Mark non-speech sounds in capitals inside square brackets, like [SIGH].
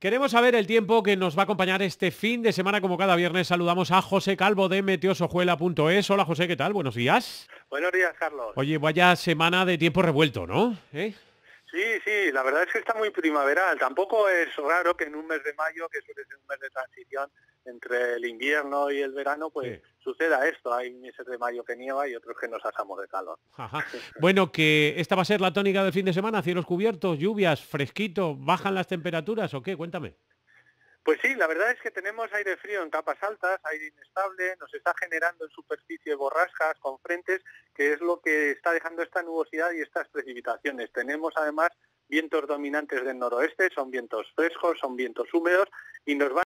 Queremos saber el tiempo que nos va a acompañar este fin de semana, como cada viernes. Saludamos a José Calvo de meteosojuela.es. Hola José, ¿qué tal? Buenos días. Buenos días, Carlos. Oye, vaya semana de tiempo revuelto, ¿no? ¿Eh? Sí, sí, la verdad es que está muy primaveral. Tampoco es raro que en un mes de mayo, que suele ser un mes de transición entre el invierno y el verano, pues suceda esto. Hay meses de mayo que nieva y otros que nos asamos de calor. [LAUGHS] Bueno, que esta va a ser la tónica del fin de semana, cielos cubiertos, lluvias, fresquito, ¿bajan las temperaturas o qué? Cuéntame. Pues sí, la verdad es que tenemos aire frío en capas altas, aire inestable, nos está generando en superficie borrascas con frentes, que es lo que está dejando esta nubosidad y estas precipitaciones. Tenemos además vientos dominantes del noroeste, son vientos frescos, son vientos húmedos y nos van